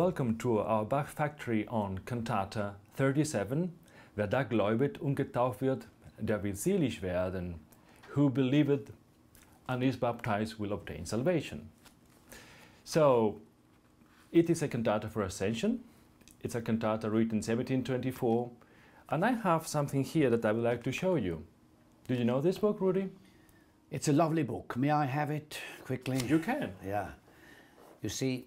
Welcome to our Bach Factory on Cantata 37. Wer da gläubet und getauft wird, der wird selig werden. Who believeth and is baptized will obtain salvation. So, it is a cantata for ascension. It's a cantata written 1724. And I have something here that I would like to show you. Do you know this book, Rudy? It's a lovely book. May I have it quickly? You can. Yeah. You see,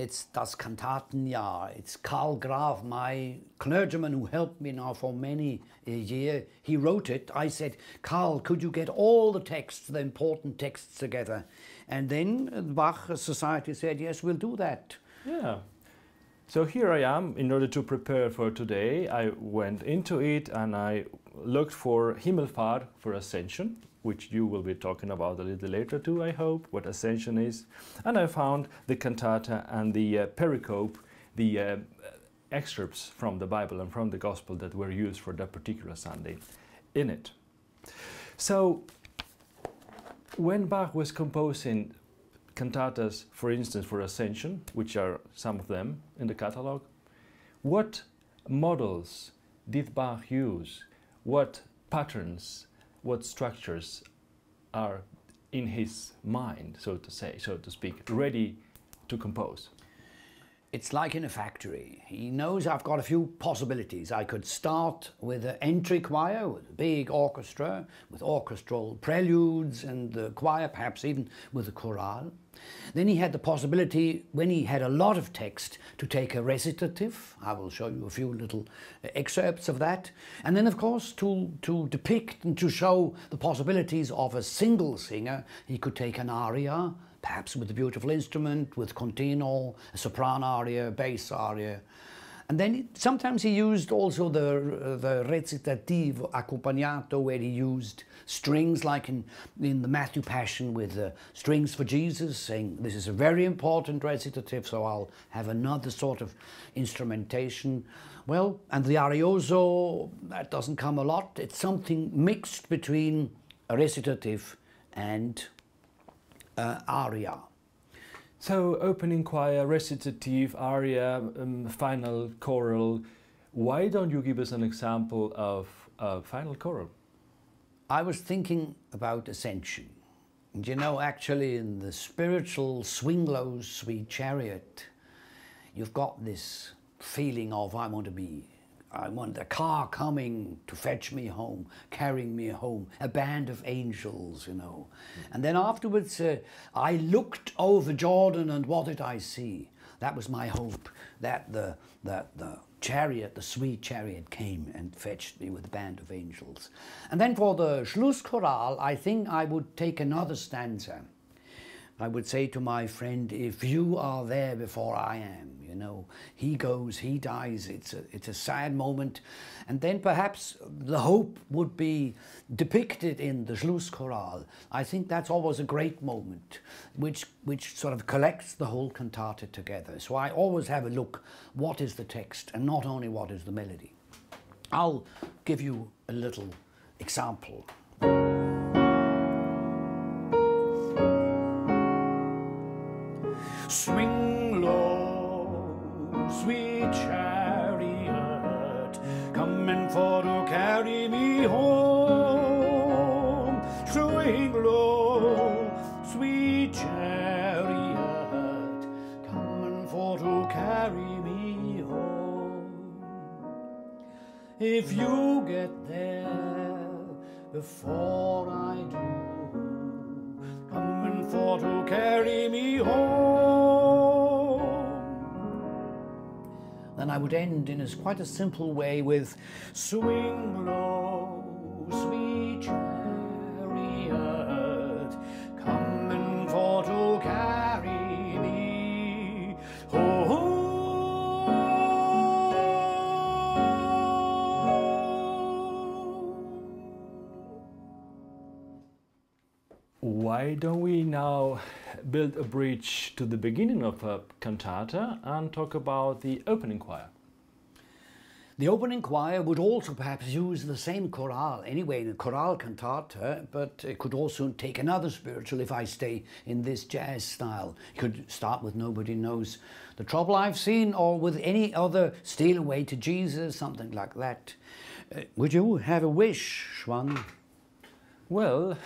it's Das Kantatenjahr. It's Karl Graf, my clergyman who helped me now for many a year. He wrote it. I said, Karl, could you get all the texts, the important texts together? And then the Bach Society said, yes, we'll do that. Yeah. So here I am. In order to prepare for today, I went into it and I looked for Himmelfahrt for Ascension, which you will be talking about a little later too, I hope, what Ascension is. And I found the cantata and the uh, pericope, the uh, excerpts from the Bible and from the Gospel that were used for that particular Sunday in it. So when Bach was composing cantatas, for instance, for Ascension, which are some of them in the catalog, what models did Bach use? What patterns, what structures are in his mind, so to say, so to speak, ready to compose? It's like in a factory. He knows I've got a few possibilities. I could start with an entry choir, with a big orchestra, with orchestral preludes and the choir, perhaps even with a chorale. Then he had the possibility, when he had a lot of text, to take a recitative. I will show you a few little uh, excerpts of that. And then, of course, to, to depict and to show the possibilities of a single singer, he could take an aria, perhaps with a beautiful instrument, with continuo, a soprano aria, bass aria. And then sometimes he used also the, the recitativo accompagnato, where he used strings, like in, in the Matthew Passion with the strings for Jesus, saying, This is a very important recitative, so I'll have another sort of instrumentation. Well, and the arioso, that doesn't come a lot. It's something mixed between a recitative and uh, aria. So, opening choir, recitative, aria, um, final choral. Why don't you give us an example of a final choral? I was thinking about ascension. And you know, actually, in the spiritual swing low, sweet chariot, you've got this feeling of I want to be I want a car coming to fetch me home, carrying me home, a band of angels, you know. And then afterwards, uh, I looked over Jordan, and what did I see? That was my hope that the, that the chariot, the sweet chariot, came and fetched me with a band of angels. And then for the Schlusschoral, I think I would take another stanza. I would say to my friend, if you are there before I am, you know, he goes, he dies, it's a, it's a sad moment. And then perhaps the hope would be depicted in the Schlusschoral. I think that's always a great moment, which, which sort of collects the whole cantata together. So I always have a look, what is the text, and not only what is the melody. I'll give you a little example. Swing low, sweet chariot, coming for to carry me home. Swing low, sweet chariot, coming for to carry me home. If you get there before I do, coming for to carry me home. Then I would end in a, quite a simple way with swing low, don't we now build a bridge to the beginning of a cantata and talk about the opening choir? The opening choir would also perhaps use the same chorale anyway in a chorale cantata, but it could also take another spiritual if I stay in this jazz style. It could start with Nobody Knows the Trouble I've Seen or with any other Steal Away to Jesus, something like that. Uh, would you have a wish, Xoán? Well,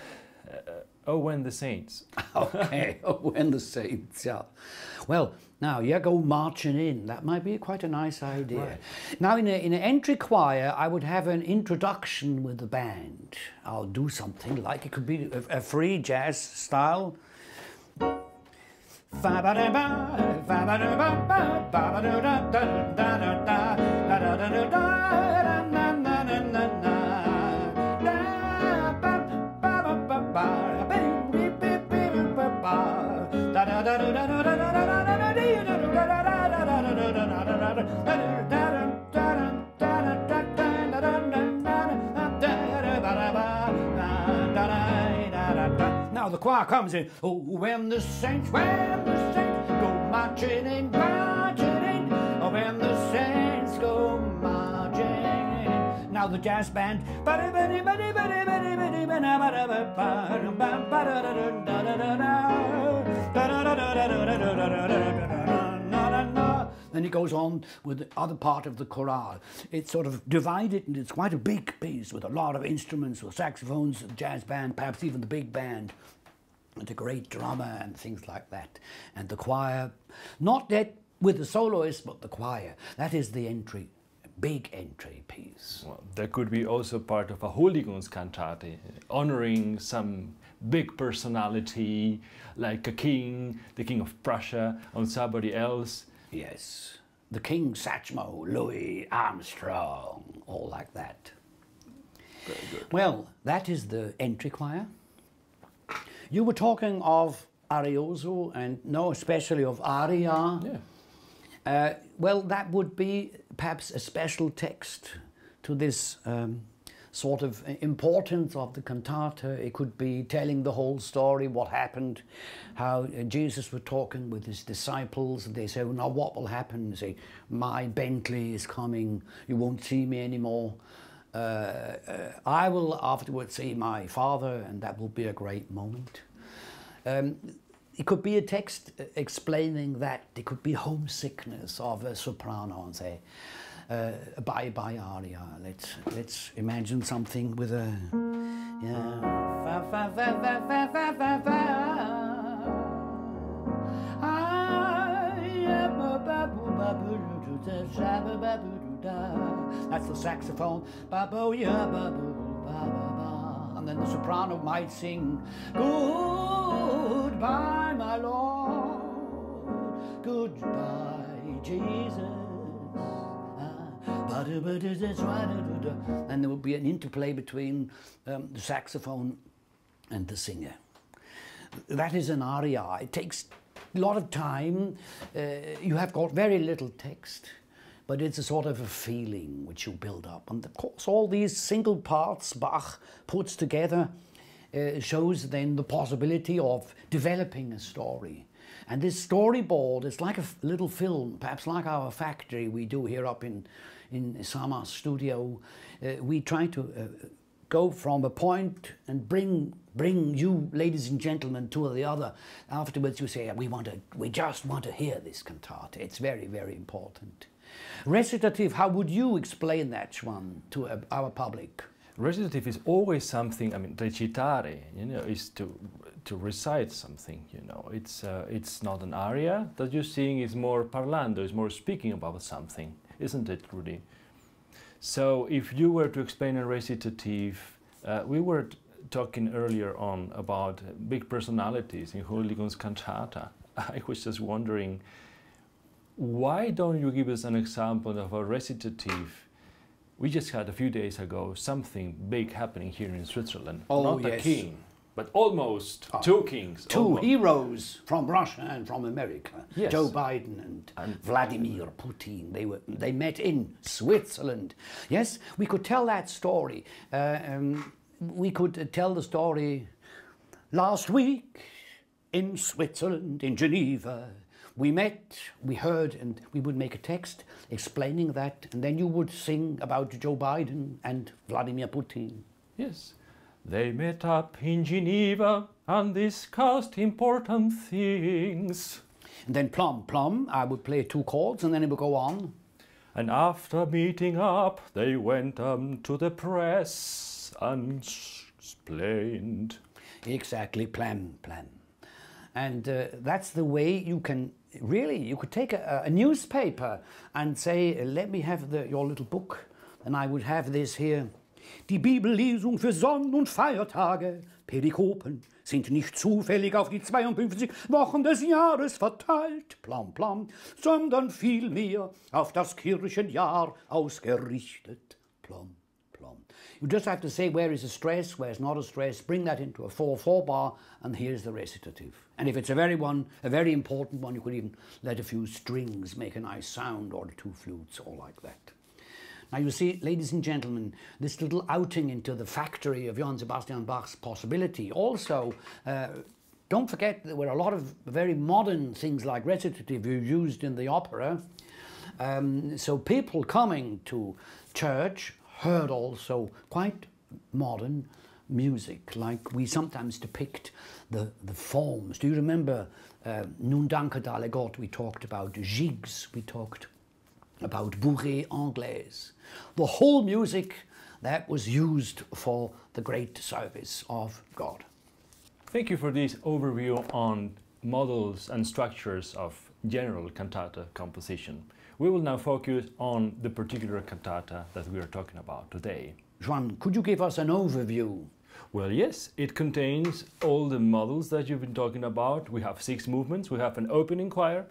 uh, oh, when the saints. okay, oh, when the saints, yeah. Well, now you go marching in. That might be quite a nice idea. Right. Now, in, a, in an entry choir, I would have an introduction with the band. I'll do something like it could be a, a free jazz style. Choir comes in. Oh, when the saints, when the saints go marching in, marching in. Oh, when the saints go marching in. Now the jazz band. Then it goes on with the other part of the chorale. It's sort of divided and it's quite a big piece with a lot of instruments, with saxophones, jazz band, perhaps even the big band, and a great drummer and things like that. And the choir, not that with the soloist, but the choir. That is the entry, big entry piece. Well, that could be also part of a Huldigungskantate, honoring some big personality like a king, the king of Prussia, or somebody else. Yes. The King Satchmo, Louis Armstrong, all like that. Very good. Well, that is the entry choir. You were talking of arioso and no, especially of aria. Yeah. Uh, well, that would be perhaps a special text to this um, sort of importance of the cantata. It could be telling the whole story, what happened, how uh, Jesus was talking with his disciples. And they say, well, now what will happen? They say, my Bentley is coming, you won't see me anymore. Uh, uh, I will afterwards see my father, and that will be a great moment. Um, it could be a text uh, explaining that. It could be homesickness of a soprano and say, uh, bye bye aria. Let's let's imagine something with a yeah. Ah. That's the saxophone. Yeah, ba, ba, ba. And then the soprano might sing, Goodbye, my Lord. Goodbye, Jesus. Ah, And there would be an interplay between um, the saxophone and the singer. That is an aria. It takes lot of time. Uh, you have got very little text, but it's a sort of a feeling which you build up. And of course, all these single parts Bach puts together uh, shows then the possibility of developing a story. And this storyboard is like a little film, perhaps like our factory we do here up in, in Sama studio. Uh, we try to uh, go from a point and bring bring you, ladies and gentlemen, to the other. Afterwards, you say, we want to, we just want to hear this cantata. It's very, very important. Recitative, how would you explain that, Xoán, to uh, our public? Recitative is always something. I mean, recitare, you know, is to to recite something. You know, it's uh, it's not an aria that you're sing. It's more parlando. It's more speaking about something, isn't it, Rudy? So, if you were to explain a recitative, uh, we were talking earlier on about big personalities in Huldigungs cantata. I was just wondering, why don't you give us an example of a recitative? We just had a few days ago something big happening here in Switzerland. Oh, Not a yes. king, but almost Ah. two kings. Two almost. heroes from Russia and from America, Yes. Joe Biden and, And- Vladimir Putin. They were they met in Switzerland. Yes, we could tell that story. Uh, um, we could tell the story last week in Switzerland, in Geneva. we met, we heard, and we would make a text explaining that, and then you would sing about Joe Biden and Vladimir Putin. Yes. They met up in Geneva and discussed important things. And then plum, plum, I would play two chords, and then it would go on. And after meeting up, they went um, to the press and explained. Exactly, plan, plan. And uh, that's the way you can really, you could take a, a newspaper and say, let me have the, your little book, and I would have this here. Die Bibellesung für Sonn- und Feiertage, Perikopen, sind nicht zufällig auf die 52 Wochen des Jahres verteilt, plam plam, sondern vielmehr auf das Kirchenjahr ausgerichtet, plom plom. You just have to say where is a stress, where is not a stress, bring that into a 4-4 bar, and here's the recitative. And if it's a very one, a very important one, you could even let a few strings make a nice sound, or two flutes, or like that. Now you see, ladies and gentlemen, this little outing into the factory of Johann Sebastian Bach's possibility also uh, don't forget there were a lot of very modern things like recitative used in the opera. Um, so people coming to church heard also quite modern music, like we sometimes depict the, the forms. Do you remember uh, Nun danke alle Gott, we talked about gigs, we talked about bourrée anglaise. The whole music that was used for the great service of God. Thank you for this overview on models and structures of general cantata composition. We will now focus on the particular cantata that we are talking about today. Juan, could you give us an overview? Well, yes, it contains all the models that you've been talking about. We have six movements. We have an opening choir,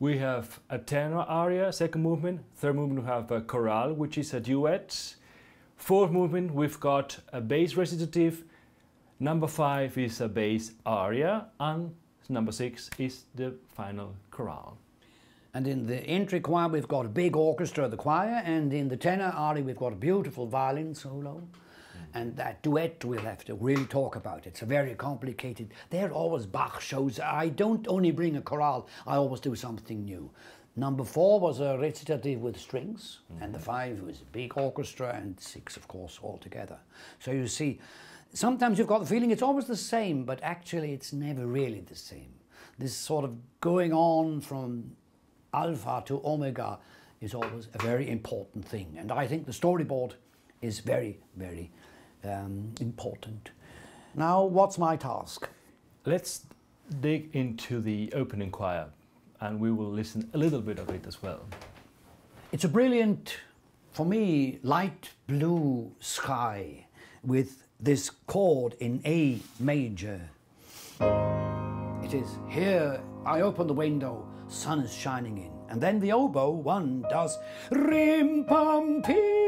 we have a tenor aria, second movement. Third movement, we have a chorale, which is a duet. Fourth movement, we've got a bass recitative. Number five is a bass aria. And number six is the final chorale. And in the entry choir, we've got a big orchestra, of the choir, and in the tenor aria, we've got a beautiful violin solo. And that duet we'll have to really talk about. It's a very complicated. They're always Bach shows. I don't only bring a chorale, I always do something new. Number four was a recitative with strings, mm -hmm. and the five was a big orchestra, and six, of course, all together. So you see, sometimes you've got the feeling it's always the same, but actually it's never really the same. This sort of going on from alpha to omega is always a very important thing. And I think the storyboard is very, very um, important. Now, what's my task? Let's dig into the opening choir and we will listen a little bit of it as well. It's a brilliant, for me, light blue sky with this chord in A major. It is here, I open the window, sun is shining in. And then the oboe one does rim pam pee.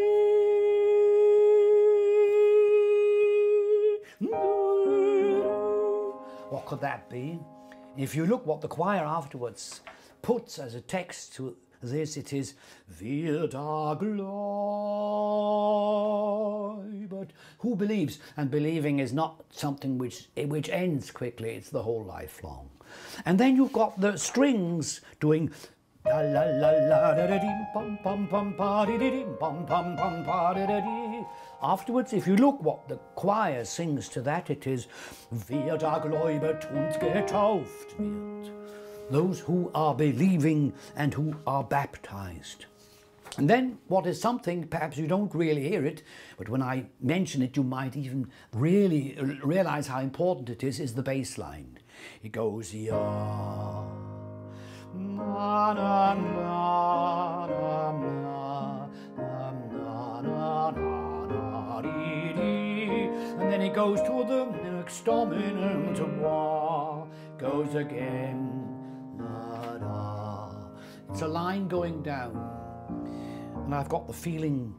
What could that be? If you look what the choir afterwards puts as a text to this, it is Wer da But who believes? And believing is not something which, which ends quickly, it's the whole life long. And then you've got the strings doing La la la la da da dee pum pum pum pa dee dee pum pum pum pa da da dee. Afterwards, if you look what the choir sings to that, it is Wer da gläubet und getauft wird. Those who are believing and who are baptized. And then what is something, perhaps you don't really hear it, but when I mention it, you might even really realize how important it is, is the bass line. It goes, yeah. Na, na, na, na, na, And then it goes to the next dominant war, goes again. It's a line going down. And I've got the feeling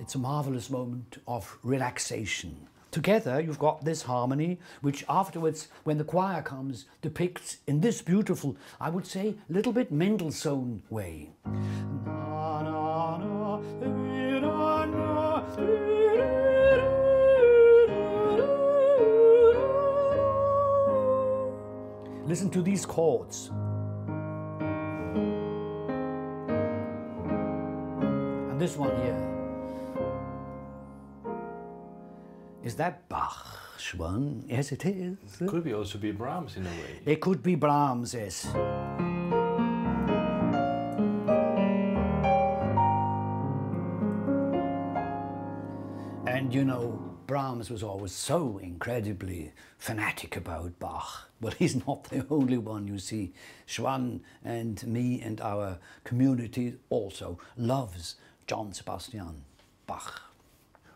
it's a marvelous moment of relaxation. Together, you've got this harmony, which afterwards, when the choir comes, depicts in this beautiful, I would say, little bit Mendelssohn way. Listen to these chords. And this one here. Is that Bach's one? Yes, it is. It could be also be Brahms in a way. It could be Brahms, yes. Brahms was always so incredibly fanatic about Bach. Well, he's not the only one, you see. Xoán and me and our community also loves John Sebastian Bach.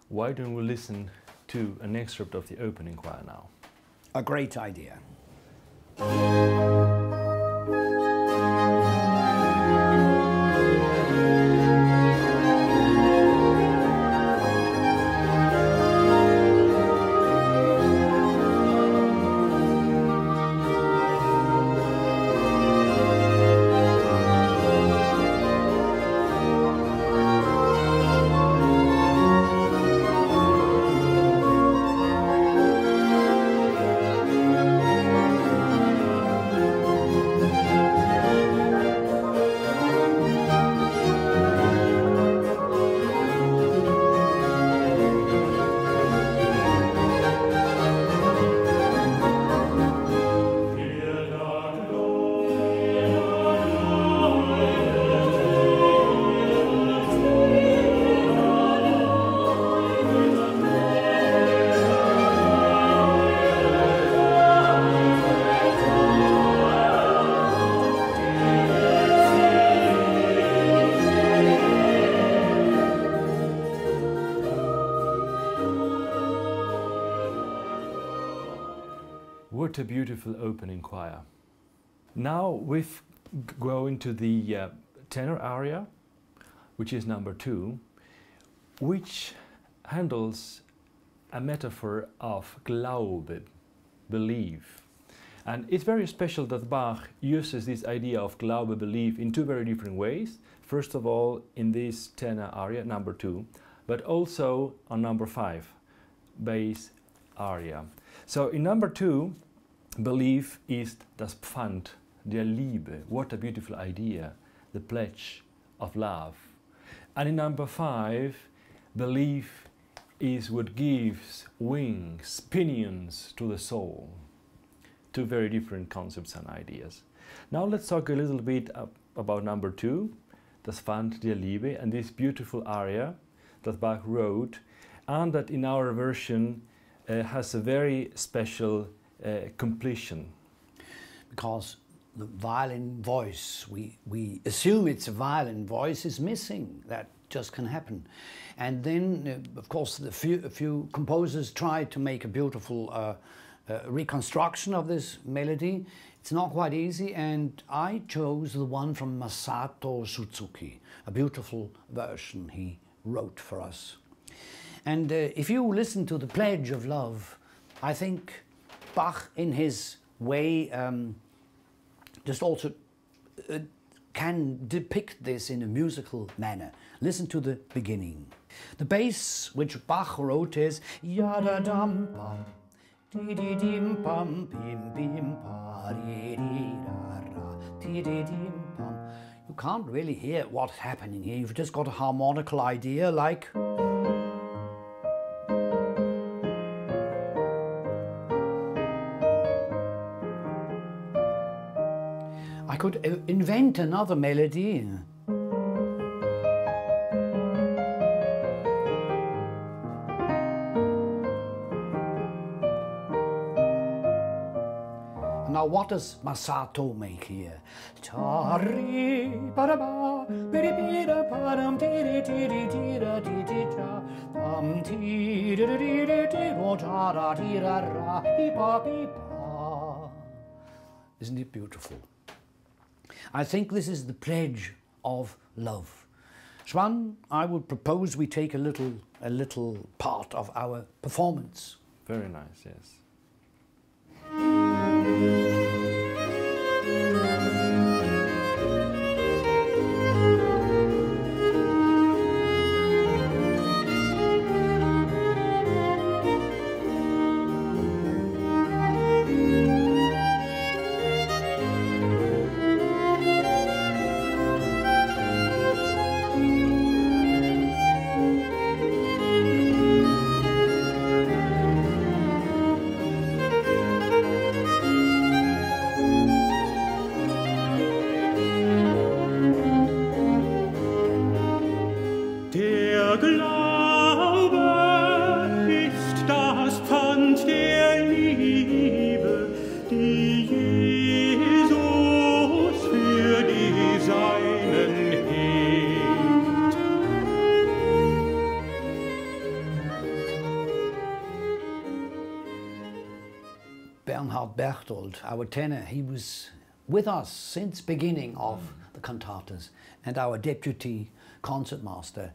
Why don't we listen to an excerpt of the opening choir now? A great idea. A beautiful opening choir. Now we've go into the uh, tenor aria, which is number two, which handles a metaphor of Glaube, belief. And it's very special that Bach uses this idea of Glaube, belief in two very different ways. First of all, in this tenor aria, number two, but also on number five, bass aria. So in number two, belief is das Pfand der Liebe. What a beautiful idea, the pledge of love. And in number five, belief is what gives wings, pinions to the soul. Two very different concepts and ideas. Now let's talk a little bit about number two, das Pfand der Liebe, and this beautiful aria that Bach wrote, and that in our version uh, has a very special completion. Because the violin voice, we, we assume it's a violin voice, is missing. That just can happen. And then, uh, of course, the few, a few composers try to make a beautiful uh, uh, reconstruction of this melody. It's not quite easy, and I chose the one from Masato Suzuki, a beautiful version he wrote for us. And uh, if you listen to the Pledge of Love, I think Bach, in his way, um, just also uh, can depict this in a musical manner. Listen to the beginning. The bass which Bach wrote is yada dum di dim pam, bim bim pa, da ra, di di dim pam. You can't really hear what's happening here. You've just got a harmonical idea like. Could invent another melody. Now what does Masato make here? Isn't it beautiful? I think this is the pledge of love. Xoán, I would propose we take a little, a little part of our performance. Very nice, yes. Our tenor, he was with us since beginning of mm. the cantatas, and our deputy concertmaster,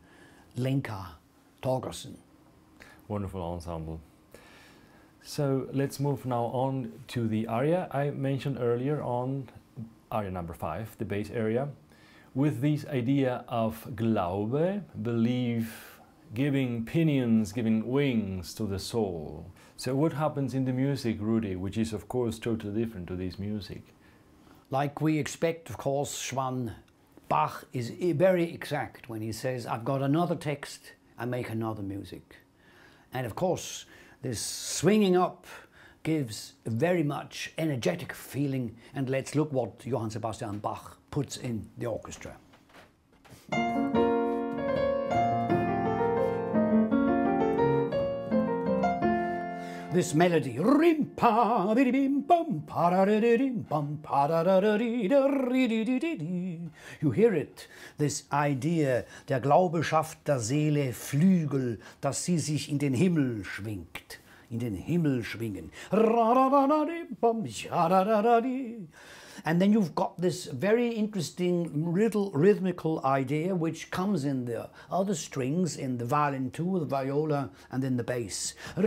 Lenka Torgersen. Wonderful ensemble. So let's move now on to the aria I mentioned earlier on, aria number five, the bass aria, with this idea of Glaube, belief, giving pinions, giving wings to the soul. So what happens in the music, Rudy, which is of course totally different to this music? Like we expect, of course, Xoán, Bach is very exact when he says, I've got another text, I make another music. And of course, this swinging up gives a very much energetic feeling, and let's look what Johann Sebastian Bach puts in the orchestra. This melody. You hear it, this idea, der Glaube schafft der Seele Flügel, dass sie sich in den Himmel schwingt, in den Himmel schwingen. And then you've got this very interesting little rhythmical idea which comes in the other strings, in the violin too, the viola, and in the bass. La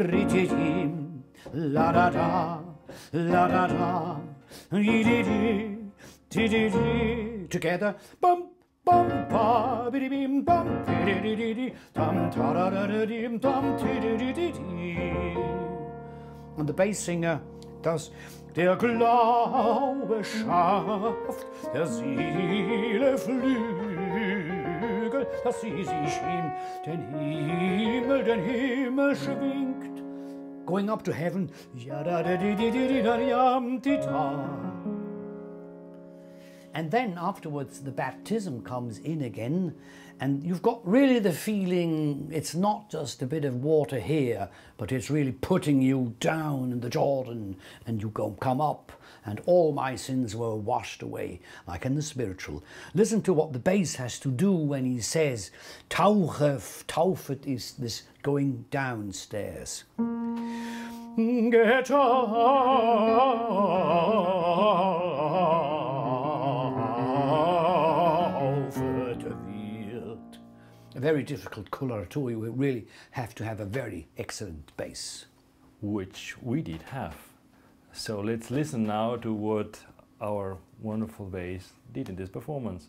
da da, la da da, together, bum bum pa bidi bim bum di di ta da da da dim dum ti di di di And the bass singer does Der Glaube schafft der Seele Flügel, dass sie sich in den Himmel, den Himmel schwingt. Going up to heaven, ja da da di di di di da yam di da. And then afterwards the baptism comes in again and you've got really the feeling it's not just a bit of water here, but it's really putting you down in the Jordan and you go come up and all my sins were washed away, like in the spiritual. Listen to what the bass has to do when he says, Tauche, taufet is this going downstairs. Get a very difficult colour. You really have to have a very excellent bass. Which we did have. So let's listen now to what our wonderful bass did in this performance.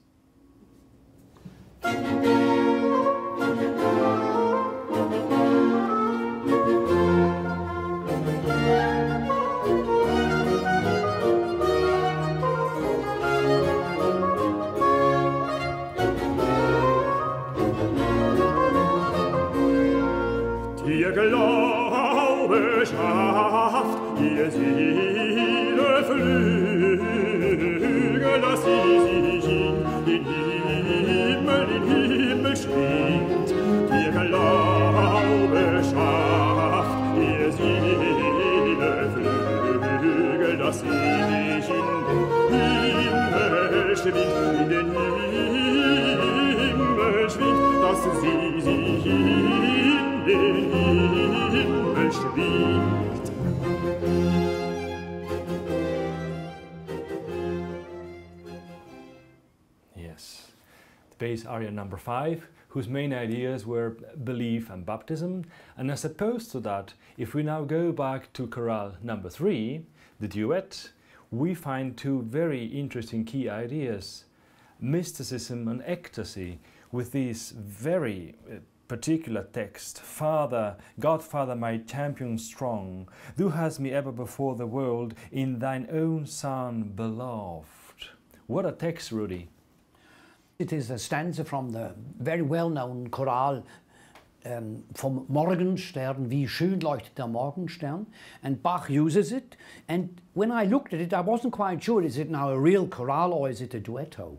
Bass aria number five, whose main ideas were belief and baptism. And as opposed to that, if we now go back to chorale number three, the duet, we find two very interesting key ideas mysticism and ecstasy, with this very uh, particular text Father, Godfather, my champion strong, thou hast me ever before the world in thine own Son beloved. What a text, Rudy! It is a stanza from the very well-known chorale. um, vom Morgenstern, wie schön leuchtet der Morgenstern, and Bach uses it. And when I looked at it, I wasn't quite sure, is it now a real chorale or is it a duetto?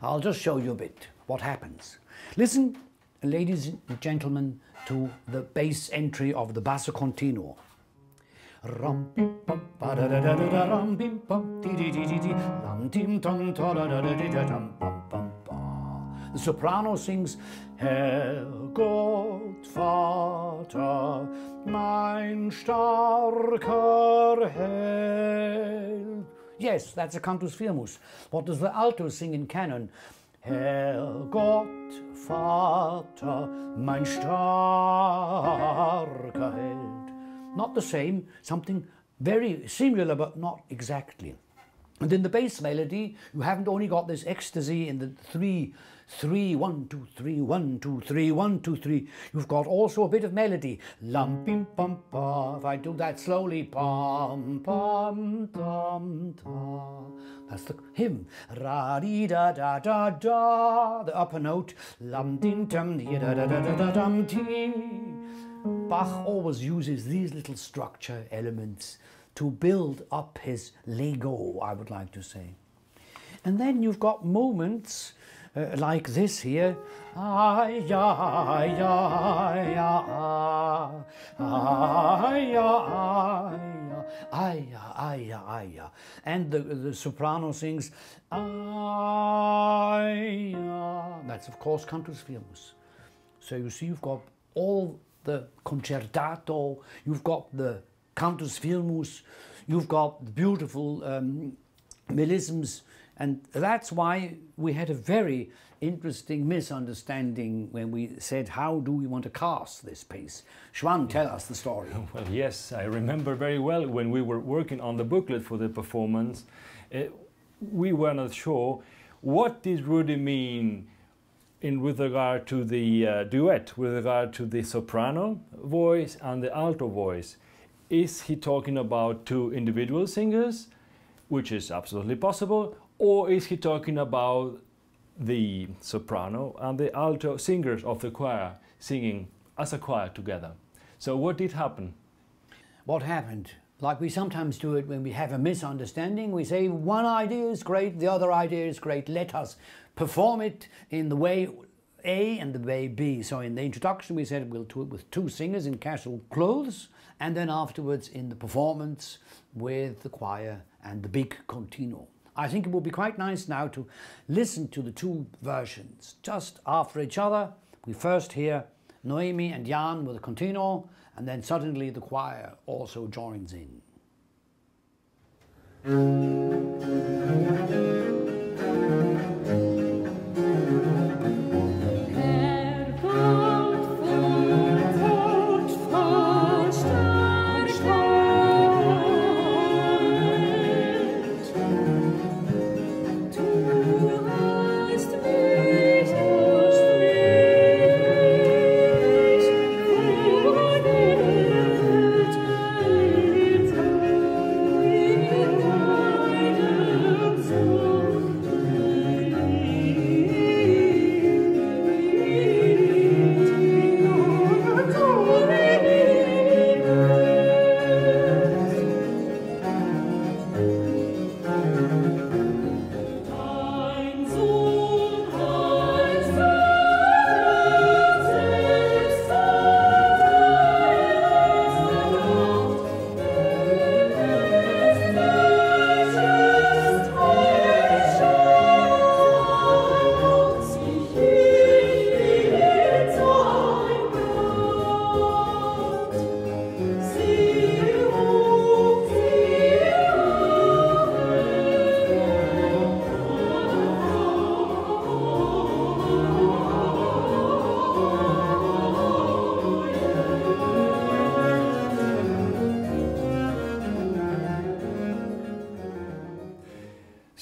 I'll just show you a bit what happens. Listen, ladies and gentlemen, to the bass entry of the basso continuo. Bum ba da da da da di di di lam dim dum da da da da dum bum bum The soprano sings, Herrgott, Vater, mein starker Held. Yes, that's a cantus firmus. What does the alto sing in canon? Herrgott, Vater, mein starker Held. Not the same, something very similar but not exactly. And in the bass melody, you haven't only got this ecstasy in the three, three, one, two, three, one, two, three, one, two, three. You've got also a bit of melody. Lum, pim, pum, pa. If I do that slowly, pum, pum, tum, ta. That's the hymn. Ra, di, da, da, da, da. The upper note. Lum, din, tum, di, da, da, da, da, da, dum, ti. Bach always uses these little structure elements to build up his Lego, I would like to say. And then you've got moments uh, like this here. And the, the soprano sings, That's, of course, cantus firmus. So you see, you've got all the concertato, you've got the Cantus Firmus, you've got the beautiful um, melisms, and that's why we had a very interesting misunderstanding when we said, how do we want to cast this piece? Xoán, tell us the story. Well, yes, I remember very well when we were working on the booklet for the performance, uh, we were not sure what did Rudy mean in with regard to the uh, duet, with regard to the soprano voice and the alto voice. Is he talking about two individual singers, which is absolutely possible, or is he talking about the soprano and the alto singers of the choir singing as a choir together? So what did happen? What happened? Like we sometimes do it when we have a misunderstanding, we say one idea is great, the other idea is great, let us perform it in the way A and the way B. So in the introduction we said we'll do it with two singers in casual clothes, and then afterwards in the performance with the choir and the big continuo. I think it would be quite nice now to listen to the two versions just after each other. We first hear Noemi and Jan with a continuo, and then suddenly the choir also joins in.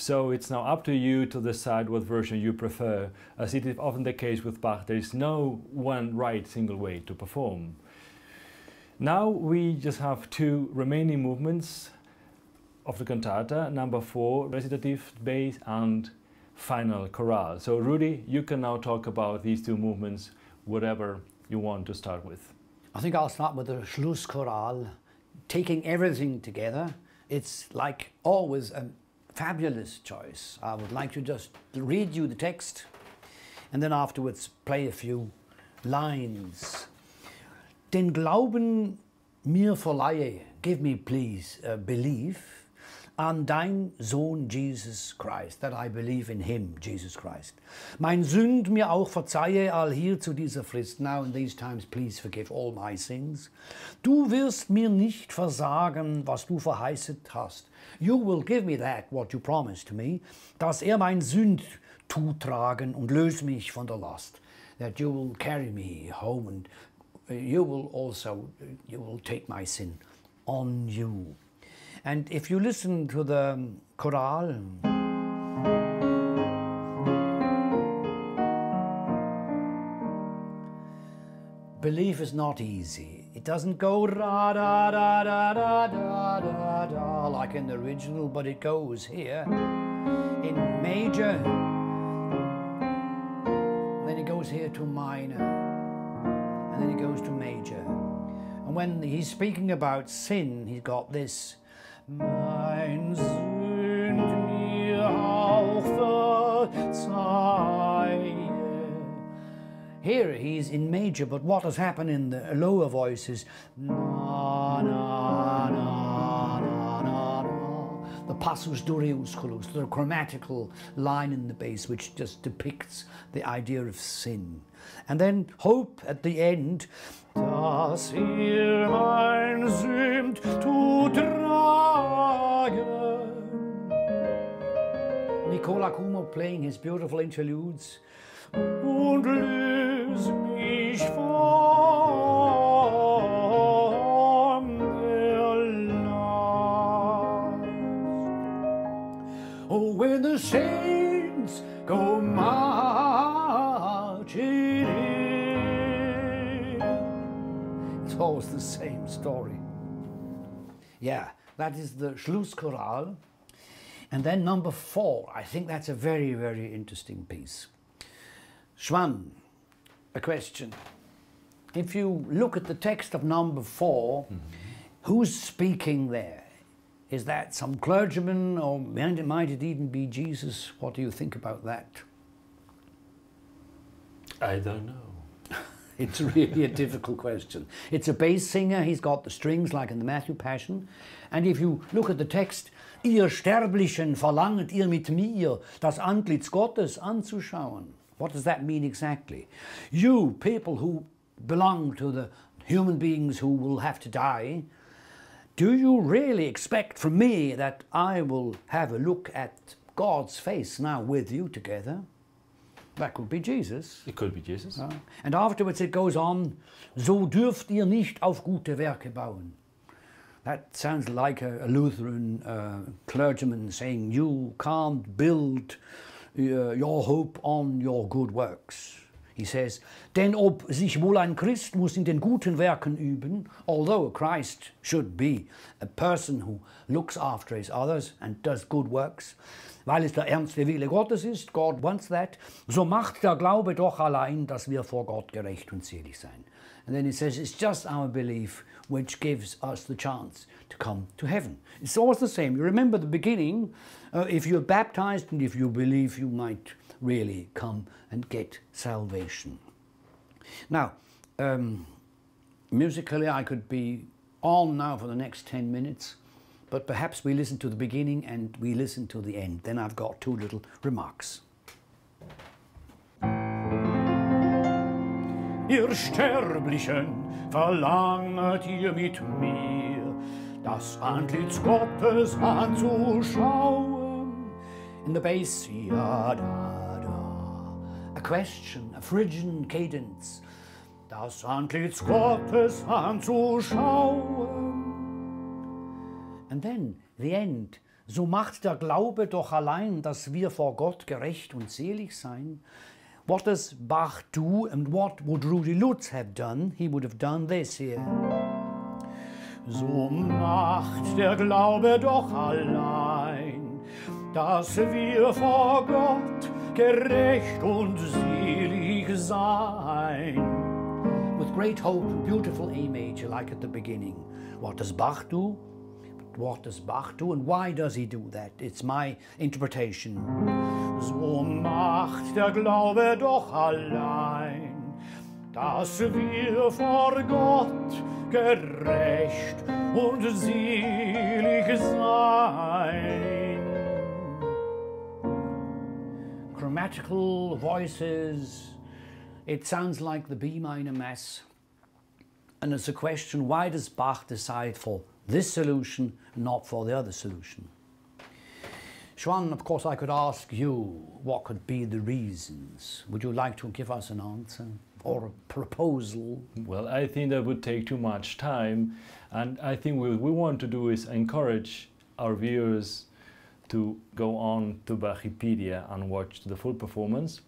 So it's now up to you to decide what version you prefer. As it is often the case with Bach, there is no one right single way to perform. Now we just have two remaining movements of the cantata, number four, recitative bass and final chorale. So Rudy, you can now talk about these two movements, whatever you want to start with. I think I'll start with the Schlusschoral, taking everything together. It's like always a fabulous choice. I would like to just read you the text and then afterwards play a few lines. Den Glauben mir verleihe, give me please uh, belief, an dein Sohn Jesus Christ, that I believe in him, Jesus Christ. Mein Sünd mir auch verzeihe all hier zu dieser Frist. Now in these times, please forgive all my sins. Du wirst mir nicht versagen, was du verheißet hast. You will give me that, what you promised me, dass er mein Sünd tragen und löse mich von der Last. That you will carry me home and you will also, you will take my sin on you. And if you listen to the choral, belief is not easy. It doesn't go da da da da da da da da like in the original, but it goes here in major. Then it goes here to minor, and then it goes to major. And when he's speaking about sin, he's got this Here he's in major, but what has happened in the lower voice is na na na na na na. The passus duriusculus, the chromatical line in the bass, which just depicts the idea of sin. And then hope at the end, ihr mein zu Nicola playing his beautiful interludes. Und mich von der Last. Oh, when the saints go marching in. It's always the same story. Yeah, that is the Schlusschoral. And then number four, I think that's a very, very interesting piece. Xoán, a question. If you look at the text of number 4 mm-hmm. who's speaking there? Is that some clergyman or might it even be Jesus? What do you think about that? I don't know. It's really a difficult question. It's a bass singer, he's got the strings like in the Matthew Passion. And if you look at the text, ihr Sterblichen verlangt ihr mit mir, das Antlitz Gottes anzuschauen. What does that mean exactly? You, people who belong to the human beings who will have to die, do you really expect from me that I will have a look at God's face now with you together? That could be Jesus. It could be Jesus. Ja. And afterwards it goes on, so dürft ihr nicht auf gute Werke bauen. That sounds like a, a Lutheran uh, clergyman saying, you can't build uh, your hope on your good works. He says, denn ob sich wohl ein Christ muss in den guten Werken üben, although Christ should be a person who looks after his others and does good works, weil es der ernste Wille Gottes ist, God wants that, so macht der Glaube doch allein, dass wir vor Gott gerecht und selig sein. And then he says, it's just our belief which gives us the chance to come to heaven. It's always the same. You remember the beginning, uh, if you're baptized and if you believe, you might really come and get salvation. Now, um, musically, I could be on now for the next 10 minutes, but perhaps we listen to the beginning and we listen to the end. Then I've got two little remarks. Ihr Sterblichen, verlanget ihr mit mir, das Antlitz Gottes anzuschauen. In the bass, ja, da, da. A question, a Phrygian cadence, das Antlitz Gottes anzuschauen. And then, the end, so macht der Glaube doch allein, dass wir vor Gott gerecht und selig sein. What does Bach do and what would Rudi Lutz have done? He would have done this here. So macht der Glaube doch allein, dass wir vor Gott gerecht und selig sein. With great hope, beautiful A major, like at the beginning. What does Bach do? What does Bach do and why does he do that? It's my interpretation. So macht der Glaube doch allein, dass wir vor Gott gerecht und selig sein. Chromatical voices. It sounds like the B minor Mass. And it's a question, why does Bach decide for this solution, not for the other solution? Xoán, of course, I could ask you what could be the reasons. Would you like to give us an answer or a proposal? Well, I think that would take too much time. And I think what we want to do is encourage our viewers to go on to Bachipedia and watch the full performance,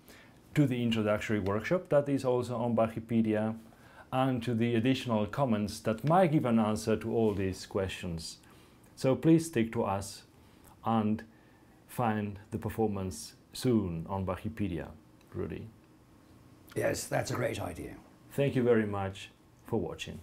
to the introductory workshop that is also on Bachipedia, and to the additional comments that might give an answer to all these questions. So please stick to us and find the performance soon on Bachipedia, Rudy. Yes, that's a great idea. Thank you very much for watching.